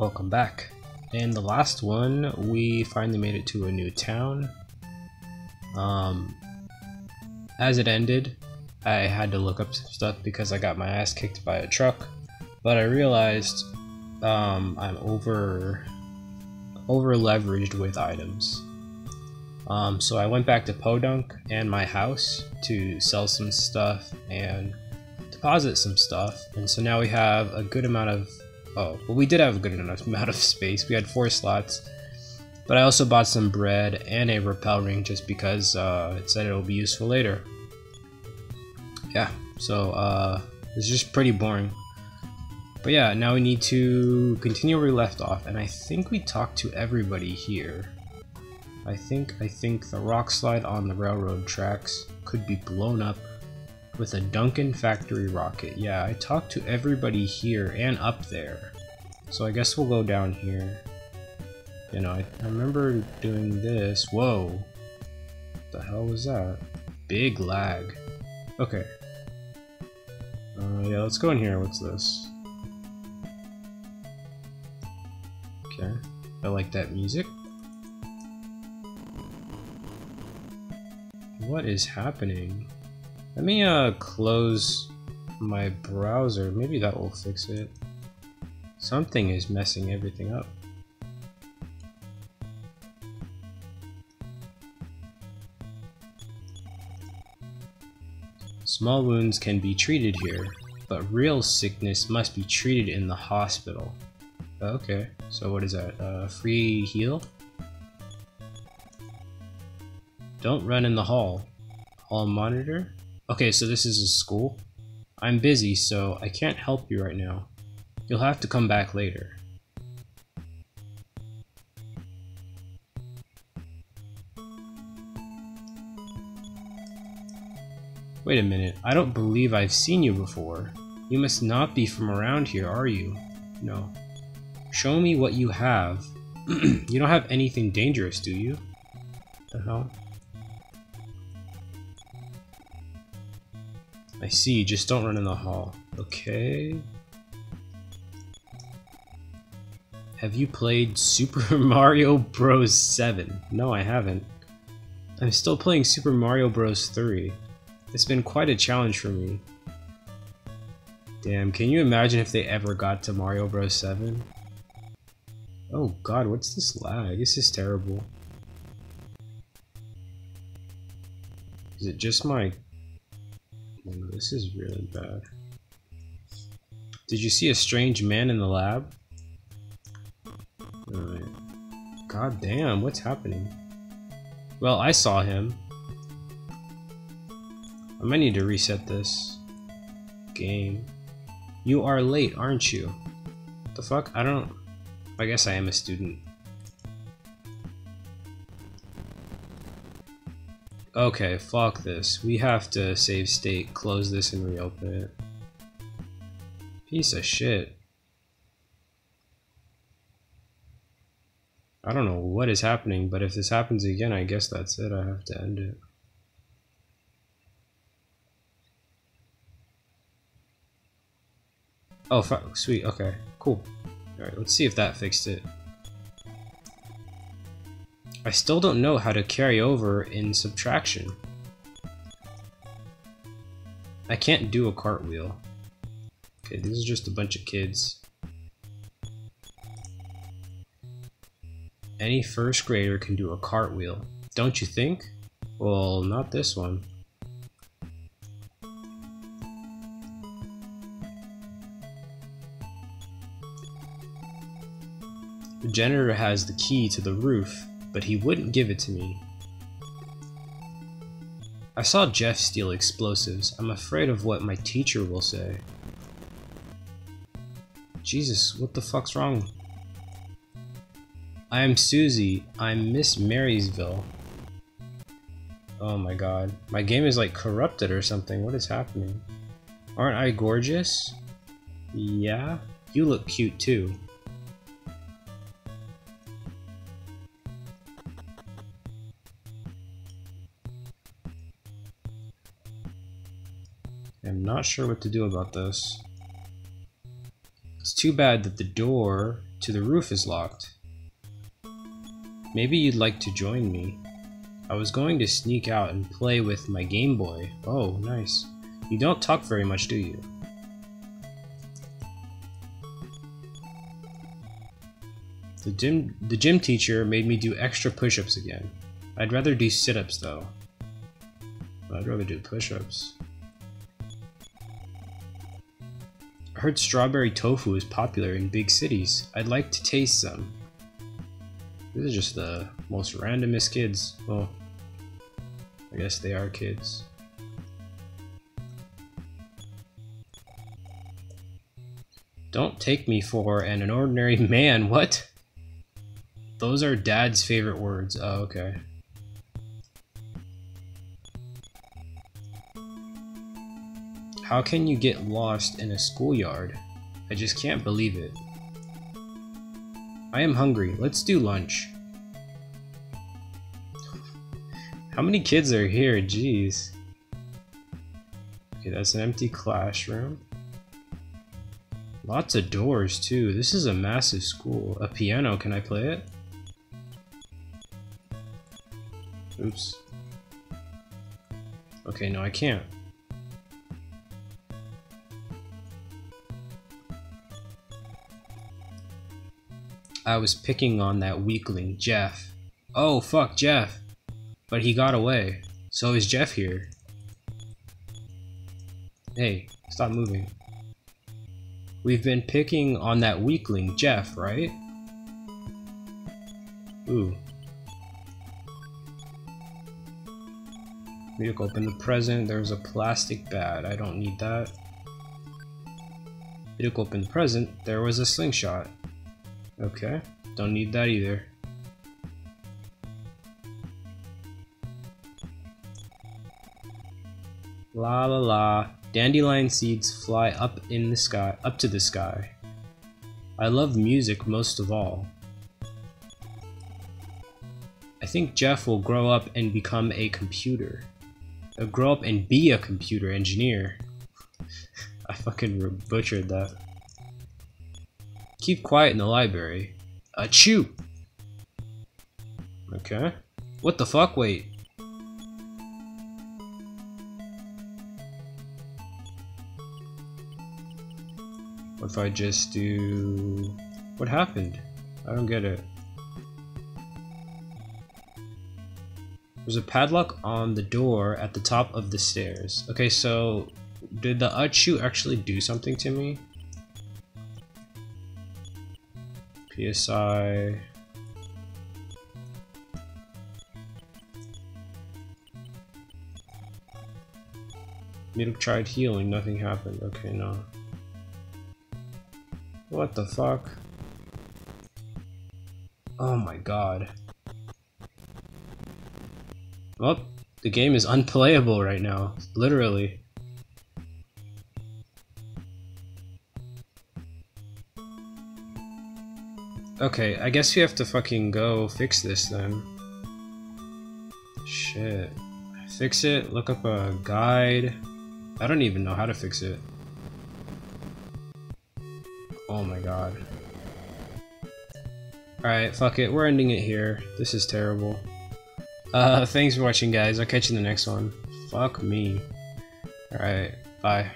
Welcome back. In the last one, we finally made it to a new town. Um, as it ended, I had to look up some stuff because I got my ass kicked by a truck, but I realized um, I'm over over leveraged with items. Um, so I went back to Podunk and my house to sell some stuff and deposit some stuff, and so now we have a good amount of oh well we did have a good enough amount of space. We had four slots. But I also bought some bread and a repel ring just because uh, it said it'll be useful later. Yeah, so uh, it's just pretty boring. But yeah, now we need to continue where we left off, and I think we talked to everybody here. I think I think the rock slide on the railroad tracks could be blown up with a Duncan factory rocket. Yeah, I talked to everybody here and up there. So I guess we'll go down here. You know, I, I remember doing this. Whoa. What the hell was that? Big lag. Okay. Uh, yeah, let's go in here. What's this? Okay. I like that music. What is happening? Let me uh close my browser. Maybe that will fix it. Something is messing everything up. Small wounds can be treated here, but real sickness must be treated in the hospital. Okay, so what is that? Uh, free heal? Don't run in the hall. Hall monitor? Okay, so this is a school. I'm busy, so I can't help you right now. You'll have to come back later. Wait a minute, I don't believe I've seen you before. You must not be from around here, are you? No. Show me what you have. you don't have anything dangerous, do you? The hell? I see, just don't run in the hall. Okay. Have you played Super Mario Bros. 7? No, I haven't. I'm still playing Super Mario Bros. 3. It's been quite a challenge for me. Damn, can you imagine if they ever got to Mario Bros 7? Oh god, what's this lag? This is terrible. Is it just my... This is really bad. Did you see a strange man in the lab? Alright. God damn, what's happening? Well, I saw him. I might need to reset this game. You are late, aren't you? The fuck? I don't... I guess I am a student. Okay, fuck this. We have to save state, close this, and reopen it. Piece of shit. I don't know what is happening, but if this happens again, I guess that's it. I have to end it. Oh, fuck! sweet. Okay, cool. Alright, let's see if that fixed it. I still don't know how to carry over in subtraction. I can't do a cartwheel. Okay, this is just a bunch of kids. Any first grader can do a cartwheel, don't you think? Well, not this one. The janitor has the key to the roof, but he wouldn't give it to me. I saw Jeff steal explosives. I'm afraid of what my teacher will say. Jesus, what the fuck's wrong? I am Susie. I'm Miss Merrysville. Oh my god. My game is like corrupted or something. What is happening? Aren't I gorgeous? Yeah? You look cute too. Not sure what to do about this. It's too bad that the door to the roof is locked. Maybe you'd like to join me. I was going to sneak out and play with my Game Boy. Oh, nice. You don't talk very much, do you? The gym, the gym teacher made me do extra push-ups again. I'd rather do sit-ups though. I'd rather do push-ups. I heard strawberry tofu is popular in big cities. I'd like to taste some. These are just the most randomest kids. Well, I guess they are kids. Don't take me for an, an ordinary man, what? Those are dad's favorite words. Oh, okay. How can you get lost in a schoolyard? I just can't believe it. I am hungry. Let's do lunch. How many kids are here? Jeez. Okay, that's an empty classroom. Lots of doors, too. This is a massive school. A piano, can I play it? Oops. Okay, no, I can't. I was picking on that weakling, Jeff. Oh, fuck, Jeff. But he got away. So is Jeff here. Hey, stop moving. We've been picking on that weakling, Jeff, right? Ooh, Vehicle open the present. There's a plastic bat. I don't need that. Vehicle open the present. There was a slingshot. Okay. Don't need that either. La la la. Dandelion seeds fly up in the sky, up to the sky. I love music most of all. I think Jeff will grow up and become a computer. Uh, grow up and be a computer engineer. I fucking butchered that. Keep quiet in the library. Achoo! Okay. What the fuck? Wait. What if I just do... What happened? I don't get it. There's a padlock on the door at the top of the stairs. Okay, so did the Achu actually do something to me? PSI. Middle tried healing, nothing happened. Okay, no. What the fuck? Oh my god. Well, the game is unplayable right now, literally. Okay, I guess we have to fucking go fix this then. Shit. Fix it, look up a guide. I don't even know how to fix it. Oh my god. Alright, fuck it, we're ending it here. This is terrible. Uh, thanks for watching, guys. I'll catch you in the next one. Fuck me. Alright, bye.